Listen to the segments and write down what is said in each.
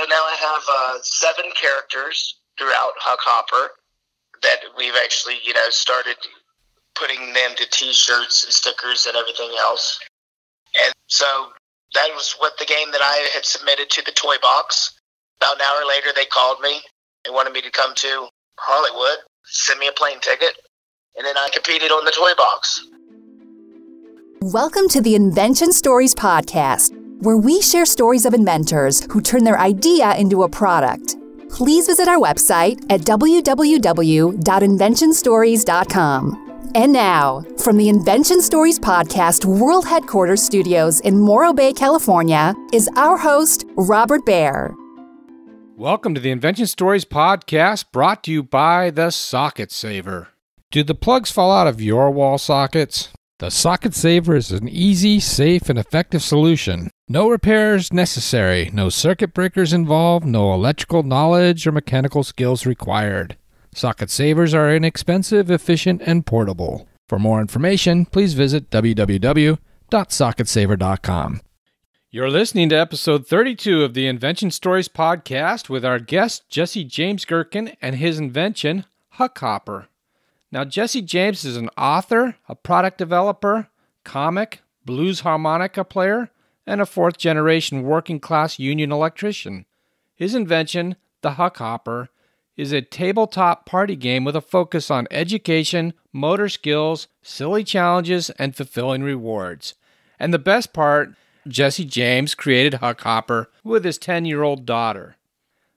So now I have uh, seven characters throughout Huck Hopper that we've actually, you know, started putting them to T-shirts and stickers and everything else. And so that was what the game that I had submitted to the toy box. About an hour later, they called me. They wanted me to come to Hollywood, send me a plane ticket, and then I competed on the toy box. Welcome to the Invention Stories Podcast, where we share stories of inventors who turn their idea into a product. Please visit our website at www.inventionstories.com. And now, from the Invention Stories Podcast World Headquarters Studios in Morro Bay, California, is our host, Robert Baer. Welcome to the Invention Stories Podcast brought to you by the Socket Saver. Do the plugs fall out of your wall sockets? The Socket Saver is an easy, safe, and effective solution. No repairs necessary, no circuit breakers involved, no electrical knowledge or mechanical skills required. Socket savers are inexpensive, efficient, and portable. For more information, please visit www.socketsaver.com. You're listening to episode 32 of the Invention Stories podcast with our guest, Jesse James Gerken, and his invention, Huck Hopper. Now, Jesse James is an author, a product developer, comic, blues harmonica player, and a fourth generation working class union electrician. His invention, the Huck Hopper, is a tabletop party game with a focus on education, motor skills, silly challenges, and fulfilling rewards. And the best part, Jesse James created Huck Hopper with his 10 year old daughter.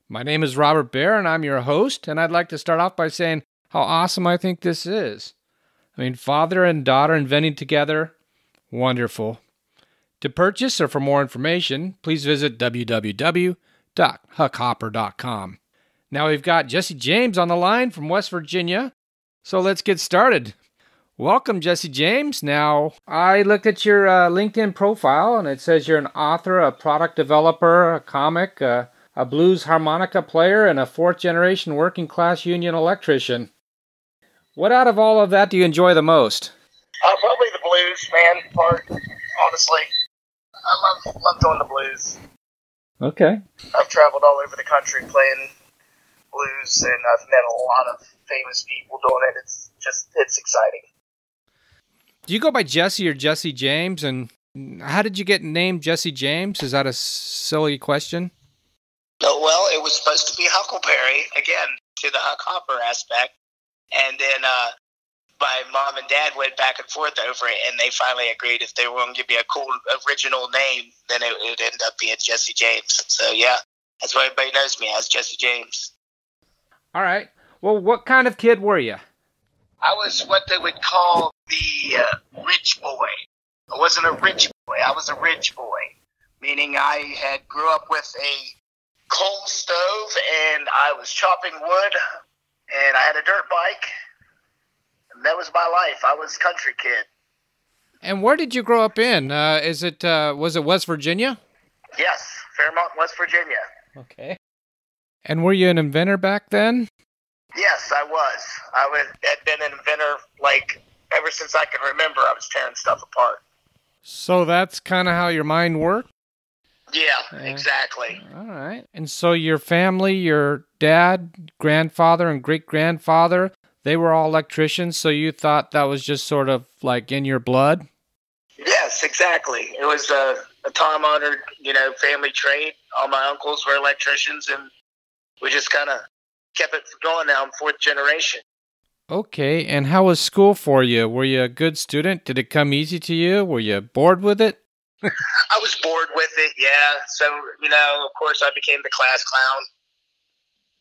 My name is Robert Baer, and I'm your host, and I'd like to start off by saying how awesome I think this is. I mean, father and daughter inventing together, wonderful. To purchase or for more information, please visit www.huckhopper.com. Now we've got Jesse James on the line from West Virginia. So let's get started. Welcome, Jesse James. Now, I looked at your uh, LinkedIn profile and it says you're an author, a product developer, a comic, uh, a blues harmonica player, and a fourth generation working class union electrician. What out of all of that do you enjoy the most? Uh, probably the blues, man, part, honestly. I love, love doing the blues. Okay. I've traveled all over the country playing blues, and I've met a lot of famous people doing it. It's just it's exciting. Do you go by Jesse or Jesse James? And how did you get named Jesse James? Is that a silly question? No, well, it was supposed to be Huckleberry again to the Huck Hopper aspect, and then uh, my mom and dad went back and forth over it, and they finally agreed if they were going to give me a cool original name, then it would end up being Jesse James. So yeah, that's why everybody knows me as Jesse James. All right. Well, what kind of kid were you? I was what they would call the uh, rich boy. I wasn't a rich boy. I was a rich boy, meaning I had grew up with a coal stove and I was chopping wood and I had a dirt bike. And that was my life. I was country kid. And where did you grow up in? Uh, is it uh, was it West Virginia? Yes, Fairmont, West Virginia. Okay. And were you an inventor back then? Yes, I was. I was, had been an inventor like ever since I can remember. I was tearing stuff apart. So that's kind of how your mind worked? Yeah, uh, exactly. All right. And so your family, your dad, grandfather, and great grandfather, they were all electricians. So you thought that was just sort of like in your blood? Yes, exactly. It was a, a time honored, you know, family trade. All my uncles were electricians, and we just kind of kept it going now. I'm fourth generation. Okay, and how was school for you? Were you a good student? Did it come easy to you? Were you bored with it? I was bored with it, yeah. So, you know, of course I became the class clown.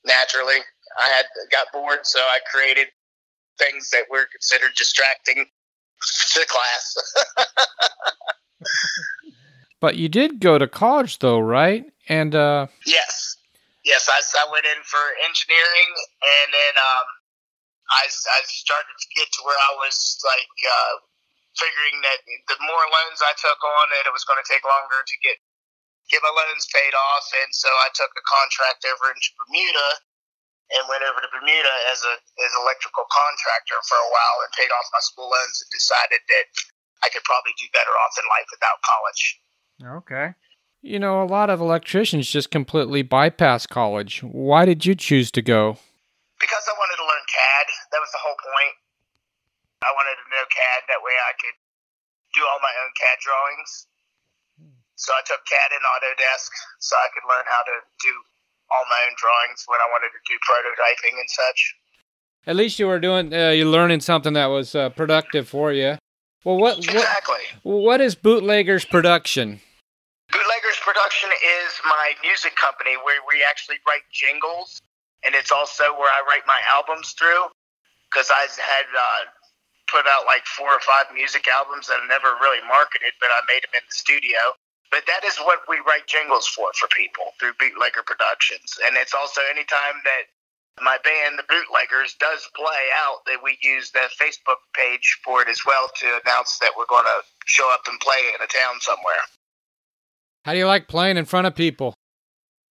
Naturally. I had got bored, so I created things that were considered distracting to the class. but you did go to college though, right? And uh Yes yes, I, I went in for engineering, and then um, I, I started to get to where I was like uh, figuring that the more loans I took on, that it was going to take longer to get get my loans paid off, and so I took a contract over in Bermuda and went over to Bermuda as a as electrical contractor for a while and paid off my school loans and decided that I could probably do better off in life without college. Okay. You know, a lot of electricians just completely bypass college. Why did you choose to go? Because I wanted to learn CAD. That was the whole point. I wanted to know CAD. That way I could do all my own CAD drawings. So I took CAD and Autodesk so I could learn how to do all my own drawings when I wanted to do prototyping and such. At least you were doing, uh, you learning something that was uh, productive for you. Well, what, what Exactly. what is Bootleggers Production? Bootleggers Production is my music company where we actually write jingles, and it's also where I write my albums through. Because I had uh, put out like four or five music albums that I never really marketed, but I made them in the studio. But that is what we write jingles for for people through Bootlegger Productions, and it's also anytime that my band, the Bootleggers, does play out that we use the Facebook page for it as well to announce that we're going to show up and play in a town somewhere. How do you like playing in front of people?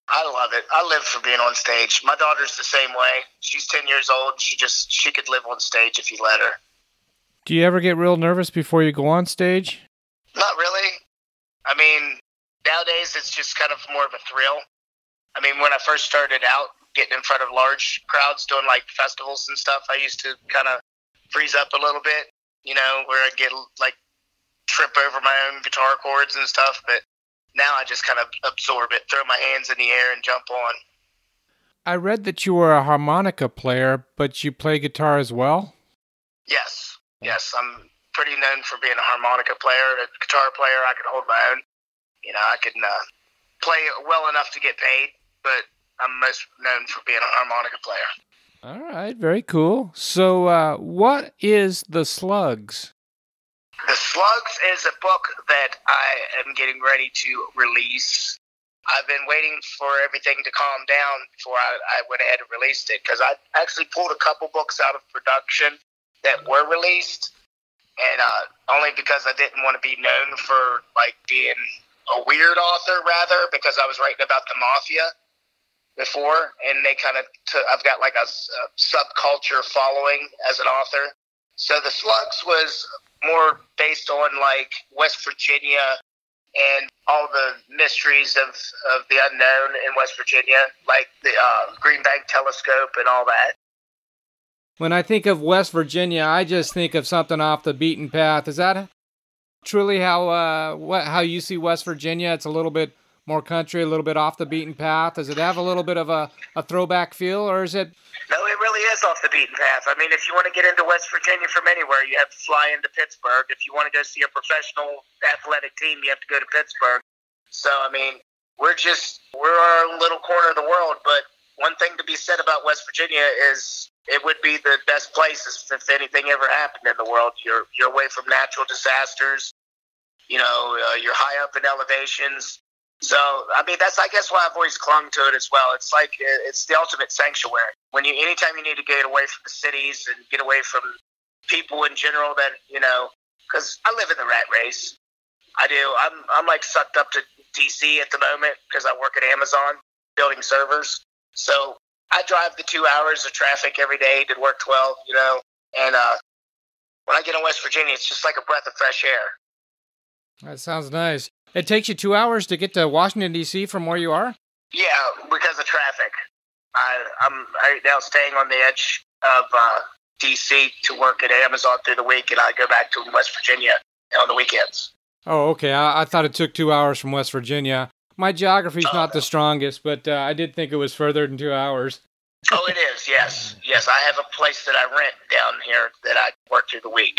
I love it. I live for being on stage. My daughter's the same way. She's 10 years old. She just she could live on stage if you let her. Do you ever get real nervous before you go on stage? Not really. I mean, nowadays it's just kind of more of a thrill. I mean, when I first started out getting in front of large crowds doing like festivals and stuff, I used to kind of freeze up a little bit, you know, where I'd get like trip over my own guitar chords and stuff, but now I just kind of absorb it, throw my hands in the air and jump on. I read that you were a harmonica player, but you play guitar as well? Yes, yes, I'm pretty known for being a harmonica player, a guitar player. I can hold my own. You know, I can uh, play well enough to get paid, but I'm most known for being a harmonica player. All right, very cool. So, uh, what is The Slugs? The Slugs is a book that I am getting ready to release. I've been waiting for everything to calm down before I, I went ahead and released it because I actually pulled a couple books out of production that were released, and uh, only because I didn't want to be known for like being a weird author, rather because I was writing about the mafia before, and they kind of t- I've got like a subculture following as an author. So the Slugs was more based on like West Virginia and all the mysteries of, of the unknown in West Virginia, like the uh, Green Bank Telescope and all that. When I think of West Virginia, I just think of something off the beaten path. Is that truly how uh, what how you see West Virginia? It's a little bit more country, a little bit off the beaten path. Does it have a little bit of a, a throwback feel, or is it? No, it really is off the beaten path. I mean, if you want to get into West Virginia from anywhere, you have to fly into Pittsburgh. If you want to go see a professional athletic team, you have to go to Pittsburgh. So, I mean, we're just, we're our little corner of the world. But one thing to be said about West Virginia is it would be the best place if anything ever happened in the world. You're, you're away from natural disasters. You know, uh, you're high up in elevations. So, I mean, that's I guess why I've always clung to it as well. It's like it's the ultimate sanctuary. When you, anytime you need to get away from the cities and get away from people in general, that you know, because I live in the rat race. I do. I'm I'm like sucked up to DC at the moment because I work at Amazon building servers. So I drive the two hours of traffic every day to work twelve. You know, and uh, when I get in West Virginia, it's just like a breath of fresh air. That sounds nice. It takes you two hours to get to Washington D.C. from where you are. Yeah, because of traffic. I, I'm right now staying on the edge of uh, DC to work at Amazon through the week, and I go back to West Virginia on the weekends. Oh, okay. I, I thought it took two hours from West Virginia. My geography's Oh, not the strongest, but uh, I did think it was further than two hours. Oh, it is. Yes, yes. I have a place that I rent down here that I work through the week.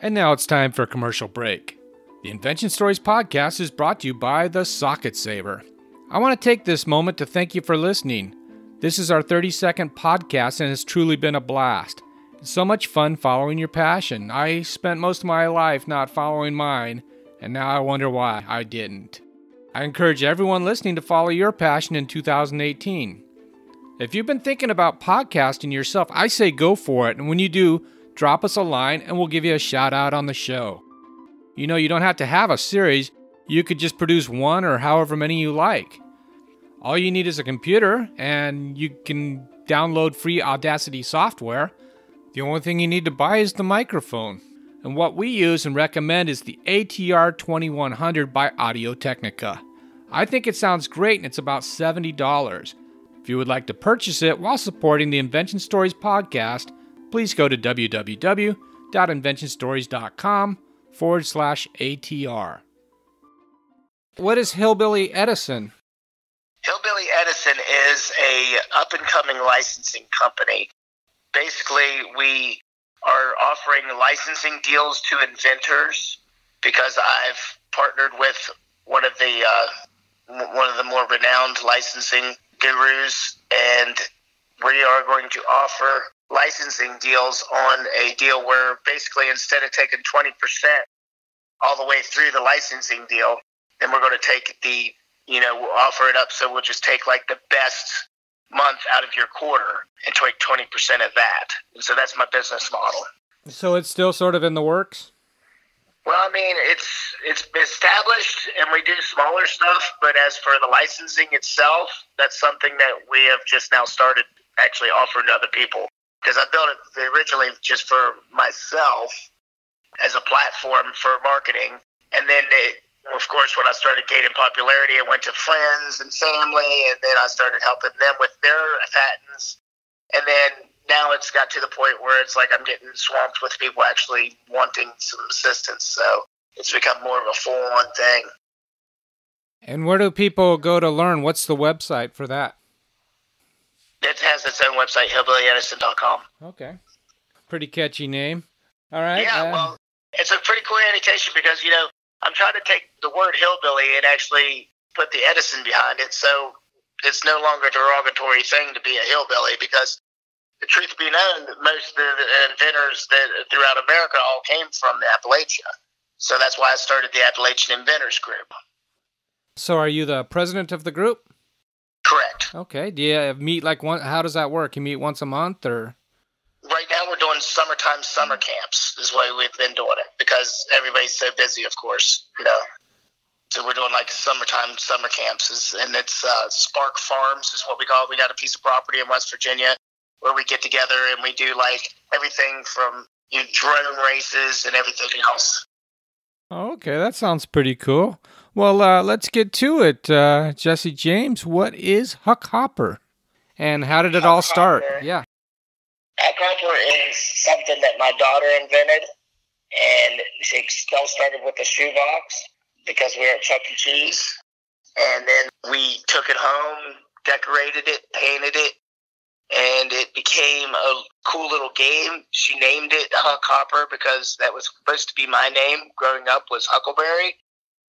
And now it's time for a commercial break. The Invention Stories podcast is brought to you by the Socket Saver. I want to take this moment to thank you for listening. This is our 30 second podcast and it's truly been a blast. It's so much fun following your passion. I spent most of my life not following mine, and now I wonder why I didn't. I encourage everyone listening to follow your passion in 2018. If you've been thinking about podcasting yourself, I say go for it. And when you do, drop us a line and we'll give you a shout out on the show. You know, you don't have to have a series, you could just produce one or however many you like. All you need is a computer and you can download free Audacity software. The only thing you need to buy is the microphone. And what we use and recommend is the ATR 2100 by Audio Technica. I think it sounds great and it's about $70. If you would like to purchase it while supporting the Invention Stories podcast, please go to www.inventionstories.com forward slash ATR. What is Hillbilly Edison? Hillbilly Edison is a up and coming licensing company. Basically, we are offering licensing deals to inventors because I've partnered with one of the uh, one of the more renowned licensing gurus, and we are going to offer licensing deals on a deal where basically instead of taking 20% all the way through the licensing deal, then we're going to take the, you know, we'll offer it up so we'll just take like the best month out of your quarter and take 20% of that. And so that's my business model. So it's still sort of in the works? Well, I mean, it's it's established, and we do smaller stuff. But as for the licensing itself, that's something that we have just now started actually offering to other people. Because I built it originally just for myself as a platform for marketing, and then it, of course, when I started gaining popularity, I went to friends and family, and then I started helping them with their patents, and then now it's got to the point where it's like I'm getting swamped with people actually wanting some assistance. So it's become more of a full on thing. And where do people go to learn? What's the website for that? It has its own website, hillbillyedison.com. Okay. Pretty catchy name. All right. Yeah, uh, well, it's a pretty cool annotation because, you know, I'm trying to take the word hillbilly and actually put the Edison behind it. So it's no longer a derogatory thing to be a hillbilly because the truth be known, most of the inventors that throughout America all came from the Appalachia. So that's why I started the Appalachian Inventors Group. So are you the president of the group? Correct. Okay. Do you meet like one? How does that work? You meet once a month, or? Right now, we're doing summertime summer camps. Is why we've been doing it because everybody's so busy. Of course, you know. So we're doing like summertime summer camps, and it's uh, Spark Farms is what we call it. We got a piece of property in West Virginia where we get together and we do like everything from you know, drone races and everything else. Okay, that sounds pretty cool. Well, uh, let's get to it. Uh, Jesse James, what is Huck Hopper? And how did it all start? Yeah. Hopper is something that my daughter invented, and it all started with a shoebox because we were at Chuck E. Cheese. And then we took it home, decorated it, painted it, and it became a cool little game. She named it Huck Hopper because that was supposed to be my name growing up was Huckleberry.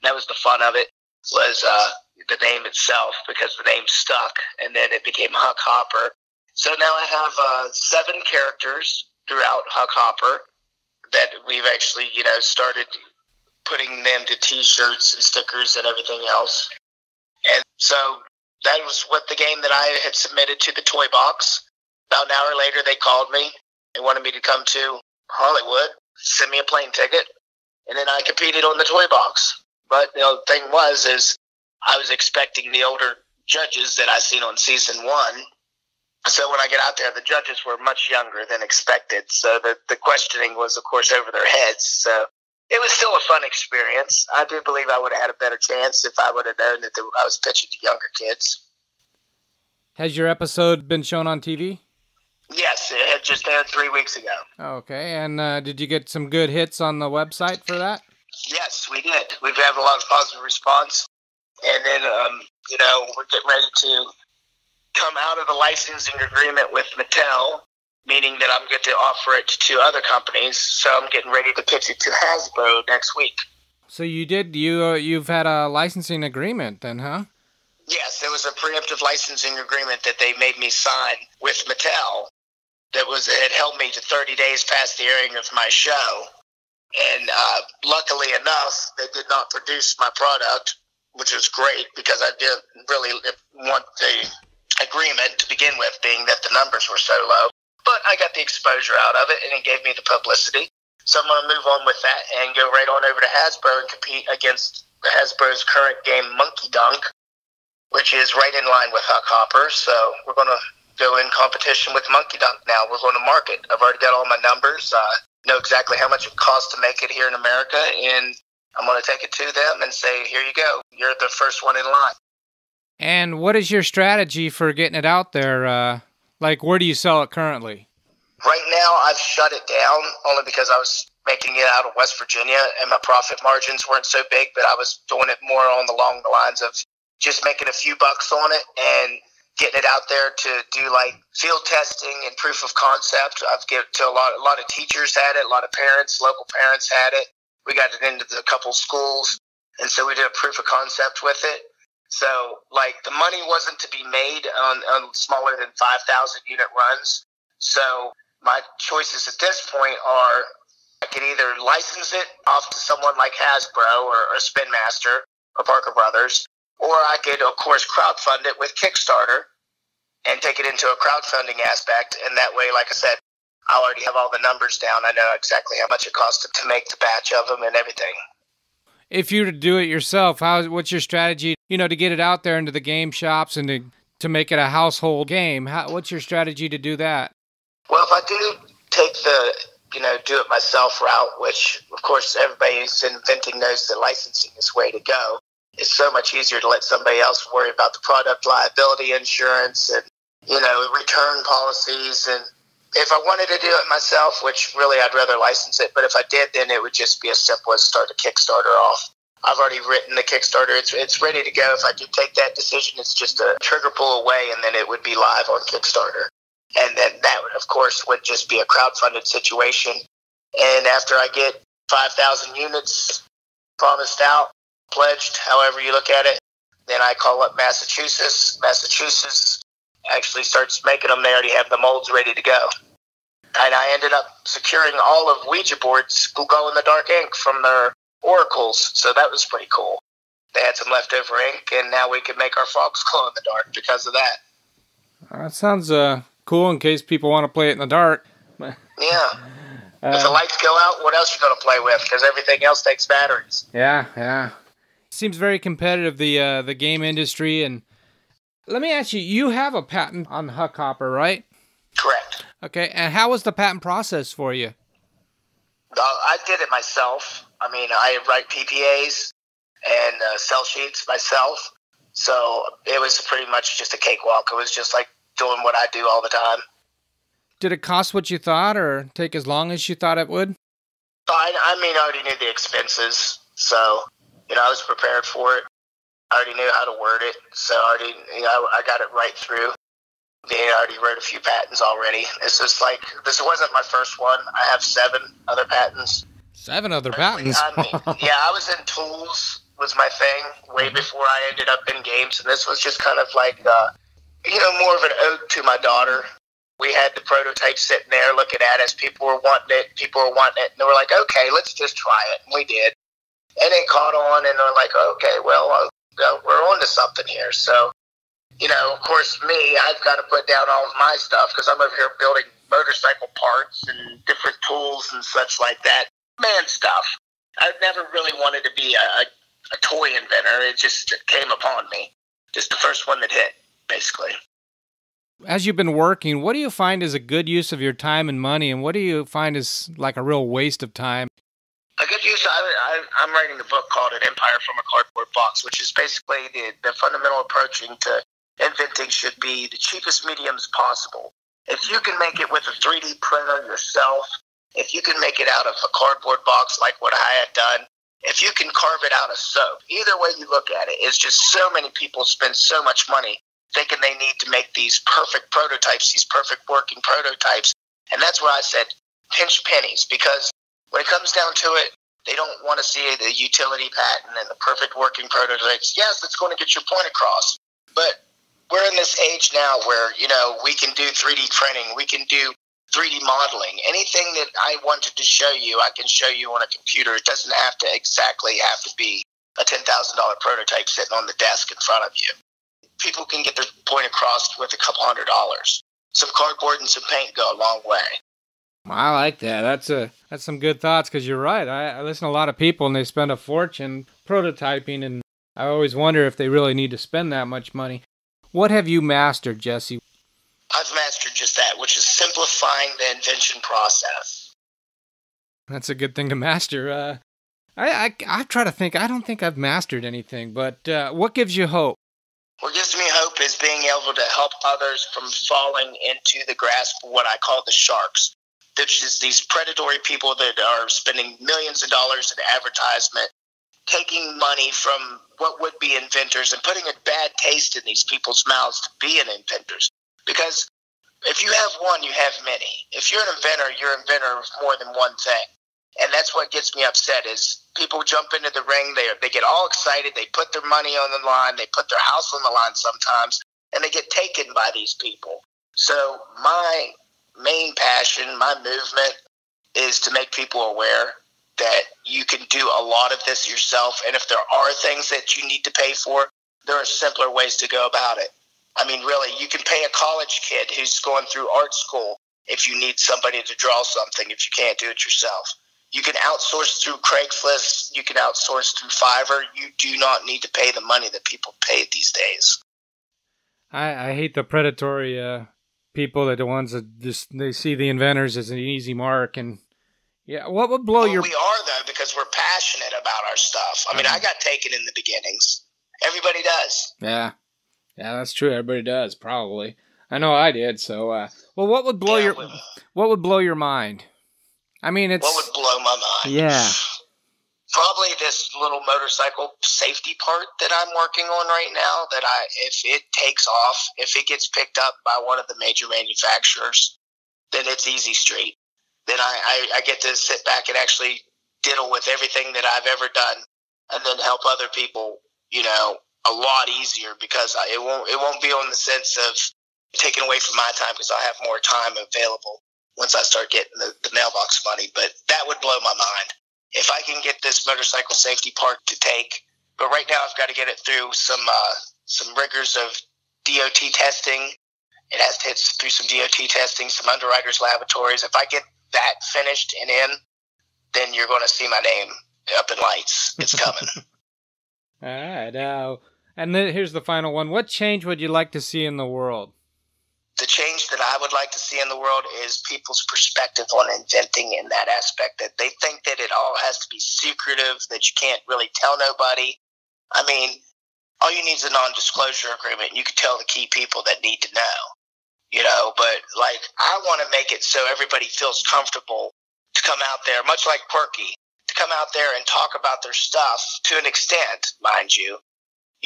That was the fun of it was uh, the name itself because the name stuck, and then it became Huck Hopper. So now I have uh, seven characters throughout Huck Hopper that we've actually you know started putting them to T-shirts and stickers and everything else. And so that was what the game that I had submitted to the toy box. About an hour later, they called me. They wanted me to come to Hollywood, send me a plane ticket, and then I competed on the toy box. But you know, the thing was, is I was expecting the older judges that I seen on season one. So when I get out there, the judges were much younger than expected. So the the questioning was, of course, over their heads. So it was still a fun experience. I do believe I would have had a better chance if I would have known that I was pitching to younger kids. Has your episode been shown on TV? Yes, it had just aired three weeks ago. Okay, and uh, did you get some good hits on the website for that? Yes, we did. We've had a lot of positive response, and then um, you know we're getting ready to come out of the licensing agreement with Mattel meaning that I'm going to offer it to other companies. So I'm getting ready to pitch it to Hasbro next week. So you did you uh, you've had a licensing agreement then, huh? Yes, there was a preemptive licensing agreement that they made me sign with Mattel. That was it held me to 30 days past the airing of my show, and uh, luckily enough, they did not produce my product, which was great because I didn't really want the agreement to begin with, being that the numbers were so low. But I got the exposure out of it, and it gave me the publicity. So I'm going to move on with that and go right on over to Hasbro and compete against Hasbro's current game, Monkey Dunk, which is right in line with Huck Hopper. So we're going to go in competition with Monkey Dunk now. We're going to market. I've already got all my numbers. Uh, know exactly how much it costs to make it here in America, and I'm going to take it to them and say, here you go. You're the first one in line. And what is your strategy for getting it out there? Uh, like, where do you sell it currently? Right now, I've shut it down only because I was making it out of West Virginia and my profit margins weren't so big, but I was doing it more on the along the lines of just making a few bucks on it and getting it out there to do like field testing and proof of concept. I've given to a lot, a lot of teachers had it, a lot of parents, local parents had it. We got it into a couple schools, and so we did a proof of concept with it. So, like, the money wasn't to be made on, on smaller than 5,000 unit runs. So, my choices at this point are I could either license it off to someone like Hasbro or, or Spin Master or Parker Brothers, or I could, of course, crowdfund it with Kickstarter and take it into a crowdfunding aspect. And that way, like I said, I already have all the numbers down. I know exactly how much it costs to make the batch of them and everything. If you were to do it yourself, how what's your strategy? You know, to get it out there into the game shops and to to make it a household game. How, what's your strategy to do that? Well, if I do take the you know do it myself route, which of course everybody who's inventing knows that licensing is way to go. It's so much easier to let somebody else worry about the product liability insurance and you know return policies and if I wanted to do it myself, which really I'd rather license it, but if I did, then it would just be as simple as start a Kickstarter off. I've already written the Kickstarter. It's, it's ready to go. If I do take that decision, it's just a trigger pull away, and then it would be live on Kickstarter. And then that, of course, would just be a crowdfunded situation. And after I get 5,000 units promised out, pledged, however you look at it, then I call up Massachusetts. Massachusetts actually starts making them. They already have the molds ready to go. And I ended up securing all of Ouija boards glow in the dark ink from their oracles. So that was pretty cool. They had some leftover ink, and now we can make our frogs glow in the dark because of that. That sounds uh, cool in case people want to play it in the dark. Yeah. Uh, if the lights go out, what else you going to play with? Because everything else takes batteries. Yeah, yeah. Seems very competitive the uh, the game industry, and let me ask you: You have a patent on Huck Hopper, right? Correct. Okay, and how was the patent process for you? Uh, I did it myself. I mean, I write PPAs and uh, sell sheets myself, so it was pretty much just a cakewalk. It was just like doing what I do all the time. Did it cost what you thought, or take as long as you thought it would? I, I mean, I already knew the expenses, so you know, I was prepared for it. I already knew how to word it, so I already, you know, I got it right through. They already wrote a few patents already. It's just like this wasn't my first one. I have seven other patents. Seven other patents. Yeah, I was in tools was my thing way before I ended up in games, and this was just kind of like, uh, you know, more of an ode to my daughter. We had the prototype sitting there looking at us. People were wanting it. People were wanting it, and they were like, "Okay, let's just try it." And we did, and it caught on, and they're like, "Okay, well, uh, we're on to something here." So you know, of course, me, I've got to put down all of my stuff because I'm over here building motorcycle parts and different tools and such like that. Man stuff. I've never really wanted to be a, a toy inventor. It just came upon me. Just the first one that hit, basically. As you've been working, what do you find is a good use of your time and money, and what do you find is like a real waste of time? A good use. I, am writing a book called "An Empire from a Cardboard Box," which is basically the, the fundamental approaching to inventing should be the cheapest mediums possible. If you can make it with a 3D printer yourself, if you can make it out of a cardboard box like what I had done, if you can carve it out of soap, either way you look at it, it's just so many people spend so much money thinking they need to make these perfect prototypes, these perfect working prototypes. And that's where I said pinch pennies because when it comes down to it, they don't want to see the utility patent and the perfect working prototypes. Yes, it's going to get your point across, but we're in this age now where you know we can do 3D printing, we can do 3D modeling. Anything that I wanted to show you, I can show you on a computer. It doesn't have to exactly have to be a ten thousand dollar prototype sitting on the desk in front of you. People can get their point across with a couple hundred dollars. Some cardboard and some paint go a long way. I like that. That's a that's some good thoughts because you're right. I, I listen to a lot of people and they spend a fortune prototyping, and I always wonder if they really need to spend that much money. What have you mastered, Jesse? I've mastered just that, which is simplifying the invention process. That's a good thing to master. Uh, I, I I try to think. I don't think I've mastered anything, but uh, what gives you hope? What gives me hope is being able to help others from falling into the grasp of what I call the sharks, which is these predatory people that are spending millions of dollars in advertisement, taking money from what would be inventors and putting a bad taste in these people's mouths to be an inventors. Because if you have one, you have many. If you're an inventor, you're an inventor of more than one thing. And that's what gets me upset is people jump into the ring, they they get all excited, they put their money on the line, they put their house on the line sometimes, and they get taken by these people. So my main passion, my movement is to make people aware that you can do a lot of this yourself and if there are things that you need to pay for, there are simpler ways to go about it. I mean, really, you can pay a college kid who's going through art school if you need somebody to draw something if you can't do it yourself. You can outsource through Craigslist. You can outsource through Fiverr. You do not need to pay the money that people pay these days. I, I hate the predatory uh, people that the ones that just they see the inventors as an easy mark and yeah. What would blow well, your? We are though because we're passionate about our stuff. I mean, I got taken in the beginnings. Everybody does. Yeah, yeah, that's true. Everybody does probably. I know I did. So, uh, well, what would blow Yeah, your well- what would blow your mind? I mean, it's What would blow my mind? yeah. Probably this little motorcycle safety part that I'm working on right now. That I, if it takes off, if it gets picked up by one of the major manufacturers, then it's easy street. Then I, I, I get to sit back and actually diddle with everything that I've ever done, and then help other people. You know, a lot easier because it won't it won't be on the sense of taken away from my time because I have more time available once I start getting the, the mailbox money. But that would blow my mind if I can get this motorcycle safety part to take. But right now, I've got to get it through some uh, some rigors of DOT testing. It has to hit through some DOT testing, some underwriters laboratories. If I get that finished and in, then you're going to see my name up in lights. It's coming. All right. Now, and then here's the final one. What change would you like to see in the world? the change that I would like to see in the world is people's perspective on inventing in that aspect. That they think that it all has to be secretive, that you can't really tell nobody. I mean, all you need is a non-disclosure agreement. and You can tell the key people that need to know. You know, but like I want to make it so everybody feels comfortable to come out there, much like Quirky, to come out there and talk about their stuff to an extent, mind you.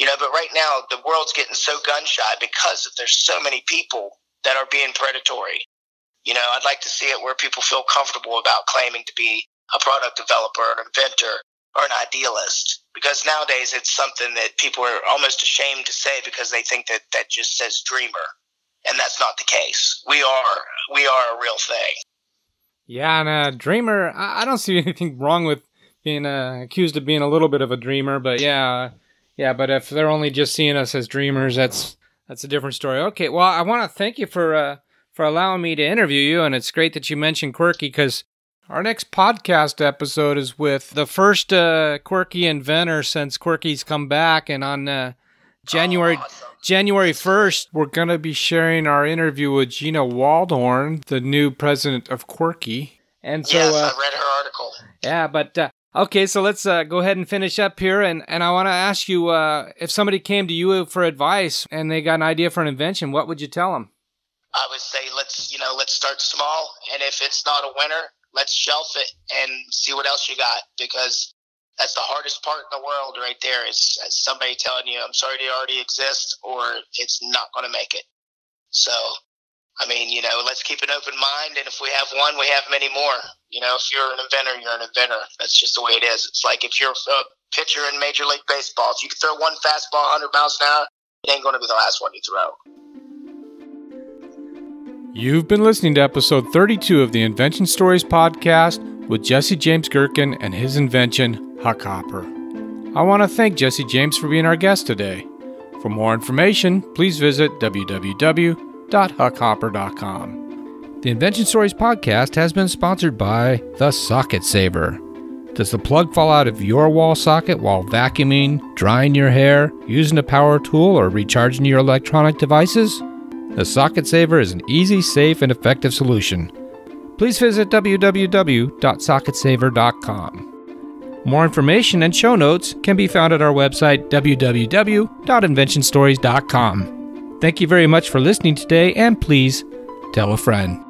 You know, but right now the world's getting so gun shy because there's so many people that are being predatory. You know, I'd like to see it where people feel comfortable about claiming to be a product developer, an inventor, or an idealist. Because nowadays it's something that people are almost ashamed to say because they think that that just says dreamer. And that's not the case. We are we are a real thing. Yeah, and uh, dreamer. I, I don't see anything wrong with being uh, accused of being a little bit of a dreamer, but yeah, yeah. But if they're only just seeing us as dreamers, that's that's a different story. Okay, well, I want to thank you for uh, for allowing me to interview you, and it's great that you mentioned Quirky because our next podcast episode is with the first uh, Quirky inventor since Quirky's come back, and on uh, January. Oh, awesome. January 1st, we're going to be sharing our interview with Gina Waldhorn, the new president of Quirky. And so, yes, uh, I read her article. yeah, but uh, okay, so let's uh, go ahead and finish up here. And, and I want to ask you uh, if somebody came to you for advice and they got an idea for an invention, what would you tell them? I would say let's you know let's start small, and if it's not a winner, let's shelf it and see what else you got because that's the hardest part in the world right there is somebody telling you I'm sorry they already exist or it's not going to make it. So, I mean, you know, let's keep an open mind, and if we have one, we have many more. You know, if you're an inventor, you're an inventor. That's just the way it is. It's like if you're a pitcher in Major League Baseball, if you can throw one fastball 100 miles an hour, it ain't going to be the last one you throw. You've been listening to episode 32 of the Invention Stories podcast with Jesse James Gerken and his invention, Huck Hopper. I want to thank Jesse James for being our guest today. For more information, please visit www.huckhopper.com. The Invention Stories podcast has been sponsored by The Socket Saver. Does the plug fall out of your wall socket while vacuuming, drying your hair, using a power tool, or recharging your electronic devices? The Socket Saver is an easy, safe, and effective solution. Please visit www.socketsaver.com. More information and show notes can be found at our website, www.inventionstories.com. Thank you very much for listening today, and please tell a friend.